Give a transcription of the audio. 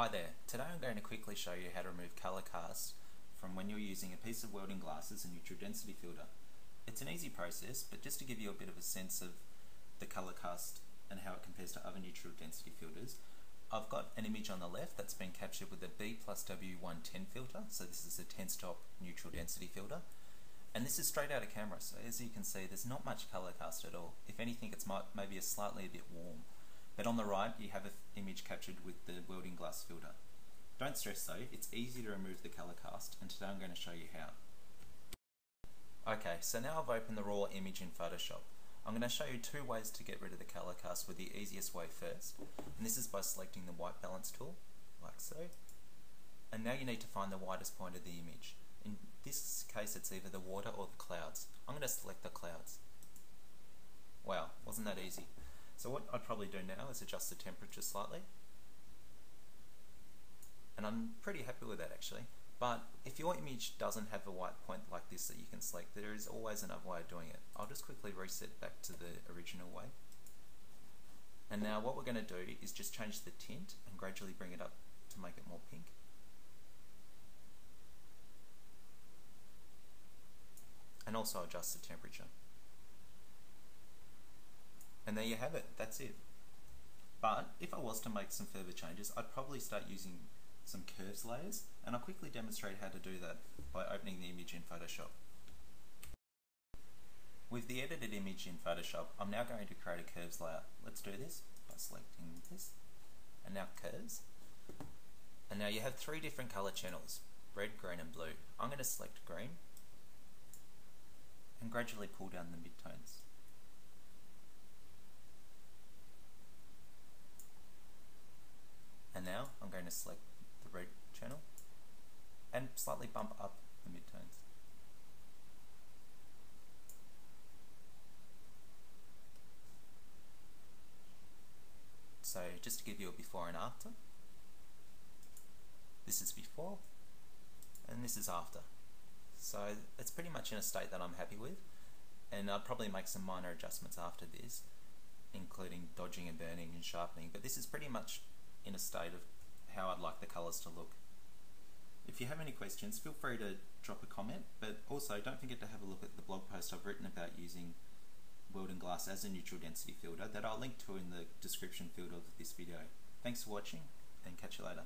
Hi there, today I'm going to quickly show you how to remove colour cast from when you're using a piece of welding glass as a neutral density filter. It's an easy process, but just to give you a bit of a sense of the colour cast and how it compares to other neutral density filters, I've got an image on the left that's been captured with a B plus W110 filter, so this is a 10 stop neutral density filter. And this is straight out of camera, so as you can see there's not much colour cast at all. If anything it's might, maybe a slightly a bit warm. But on the right you have an image captured with the welding glass filter. Don't stress though, it's easy to remove the colour cast and today I'm going to show you how. Okay, so now I've opened the raw image in Photoshop. I'm going to show you two ways to get rid of the colour cast with the easiest way first. And this is by selecting the white balance tool, like so. And now you need to find the widest point of the image. In this case it's either the water or the clouds. I'm going to select the clouds. Wow, wasn't that easy? So what I'd probably do now is adjust the temperature slightly. And I'm pretty happy with that actually. But if your image doesn't have a white point like this that you can select, there is always another way of doing it. I'll just quickly reset back to the original way. And now what we're going to do is just change the tint and gradually bring it up to make it more pink. and also adjust the temperature. There you have it, that's it. But if I was to make some further changes, I'd probably start using some curves layers, and I'll quickly demonstrate how to do that by opening the image in Photoshop. With the edited image in Photoshop, I'm now going to create a curves layer. Let's do this by selecting this, and now curves. And now you have three different color channels, red, green and blue. I'm going to select green, and gradually pull down the midtones. And now I'm going to select the red channel and slightly bump up the midtones. So just to give you a before and after, this is before and this is after. So it's pretty much in a state that I'm happy with and I'll probably make some minor adjustments after this including dodging and burning and sharpening but this is pretty much in a state of how I'd like the colours to look. If you have any questions feel free to drop a comment but also don't forget to have a look at the blog post I've written about using welding glass as a neutral density filter that I'll link to in the description field of this video. Thanks for watching and catch you later.